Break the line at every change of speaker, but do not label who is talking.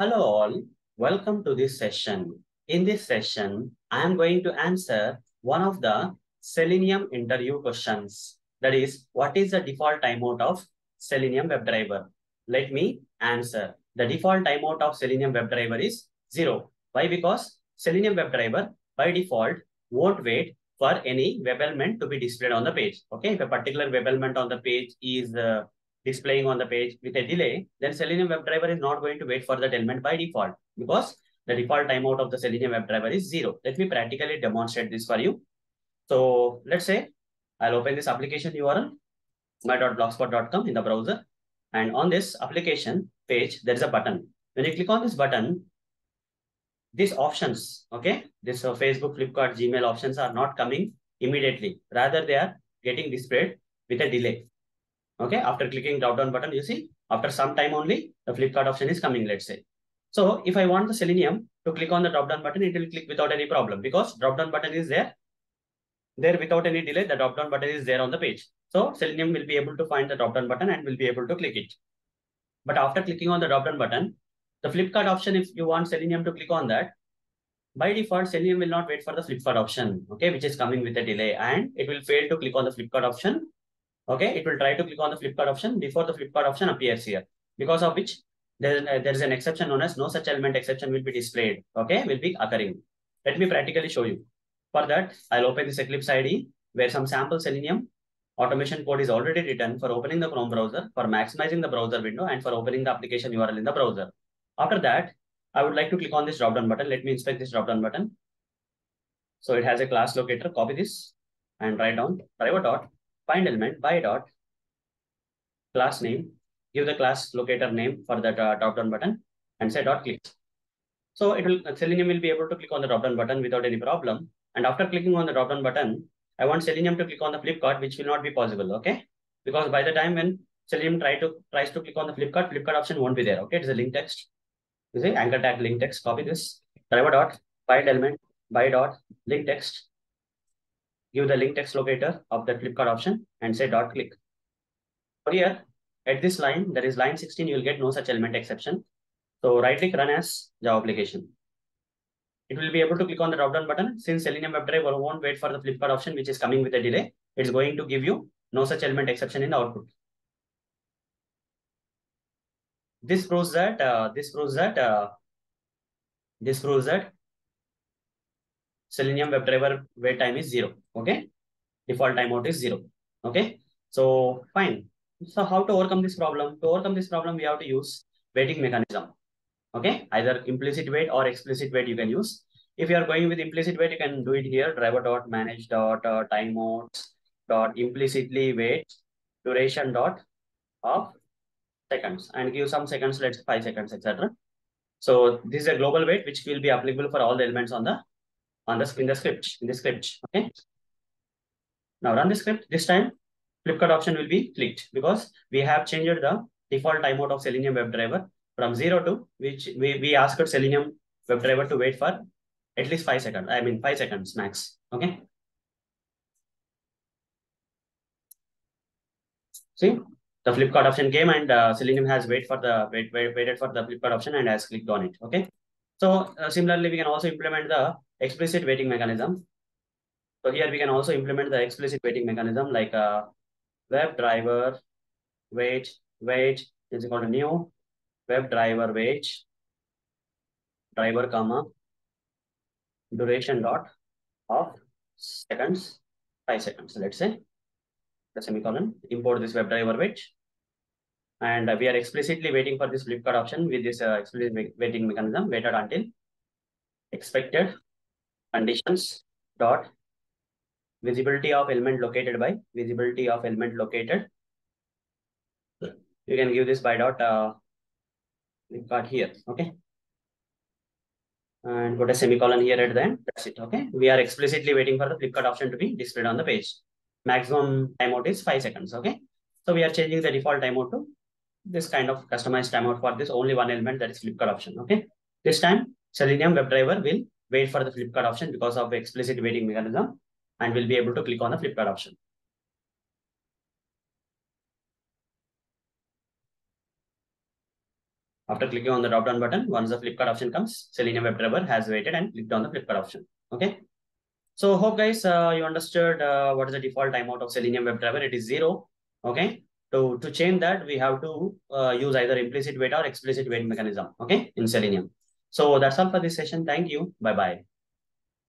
Hello all, welcome to this session. In this session, I am going to answer one of the Selenium interview questions. That is, what is the default timeout of Selenium WebDriver? Let me answer. The default timeout of Selenium WebDriver is zero. Why? Because Selenium WebDriver by default won't wait for any web element to be displayed on the page. Okay, if a particular web element on the page is uh, displaying on the page with a delay, then Selenium WebDriver is not going to wait for that element by default because the default timeout of the Selenium WebDriver is zero. Let me practically demonstrate this for you. So let's say I'll open this application URL, omayo.blogspot.com in the browser. And on this application page, there is a button. When you click on this button, these options, okay, this uh, Facebook, Flipkart, Gmail options are not coming immediately. Rather, they are getting displayed with a delay. Okay, after clicking drop down button, you see after some time only the flip Flipkart option is coming, let's say. So if I want the Selenium to click on the drop down button, it will click without any problem because drop down button is there. There without any delay, the drop down button is there on the page. So Selenium will be able to find the drop down button and will be able to click it. But after clicking on the drop down button, the Flipkart option, if you want Selenium to click on that, by default, Selenium will not wait for the Flipkart option, okay, which is coming with a delay and it will fail to click on the Flipkart option okay it will try to click on the Flipkart option before the Flipkart option appears here because of which there, there is an exception known as no such element exception will be displayed okay will be occurring. Let me practically show you. For that i'll open this eclipse ide where some sample selenium automation code is already written for opening the chrome browser for maximizing the browser window and for opening the application url in the browser. After that i would like to click on this drop down button. Let me inspect this drop down button. So it has a class locator. Copy this and write down driver dot find element by dot class name, give the class locator name for that uh, drop down button and say dot click. So it will Selenium will be able to click on the drop down button without any problem. And after clicking on the drop down button, I want Selenium to click on the Flipkart, which will not be possible. Okay. Because by the time when Selenium try to tries to click on the Flipkart, Flipkart option won't be there. Okay. It's a link text. You see anchor tag link text. Copy this driver dot find element by dot link text give the link text locator of the Flipkart option and say dot click. For here, at this line, that is line 16, you will get no such element exception. So right click run as Java application. It will be able to click on the drop down button. Since Selenium WebDriver won't wait for the Flipkart option, which is coming with a delay, it's going to give you no such element exception in the output. This proves that, uh, this proves that, uh, this proves that Selenium WebDriver wait time is zero. Okay. Default timeout is zero. Okay. So fine. So how to overcome this problem? To overcome this problem, we have to use waiting mechanism. Okay. Either implicit wait or explicit wait you can use. If you are going with implicit wait, you can do it here. Driver dot manage dot uh, dot implicitly wait duration dot of seconds and give some seconds, let's five seconds, etc. So this is a global wait which will be applicable for all the elements on the on the in the script in the script okay? Now run the script. This time flipkart option will be clicked because we have changed the default timeout of selenium webdriver from zero to which we, we asked selenium webdriver to wait for at least five seconds i mean five seconds max okay? See the flipkart option came and uh, selenium has wait for the wait, wait waited for the flipkart option and has clicked on it okay? So uh, similarly we can also implement the explicit waiting mechanism. So here we can also implement the explicit waiting mechanism like a uh, web driver wait wait is equal to new web driver wait driver comma duration dot of seconds five seconds let's say. The semicolon import this web driver wait and we are explicitly waiting for this flipkart option with this uh, explicit waiting mechanism waited until expected conditions dot visibility of element located by visibility of element located. You can give this by dot uh, card here, okay? And put a semicolon here at the end. That's it, okay? We are explicitly waiting for the Flipkart option to be displayed on the page. Maximum timeout is five seconds, okay? So we are changing the default timeout to this kind of customized timeout for this only one element that is Flipkart option, okay? This time Selenium WebDriver will wait for the Flipkart option because of explicit waiting mechanism and we'll be able to click on the Flipkart option. After clicking on the drop down button, once the Flipkart option comes, Selenium WebDriver has waited and clicked on the Flipkart option. Okay. So hope guys, uh, you understood uh, what is the default timeout of Selenium WebDriver. It is zero. Okay. To, to change that, we have to uh, use either implicit wait or explicit wait mechanism. Okay. In Selenium. So that's all for this session. Thank you. Bye-bye.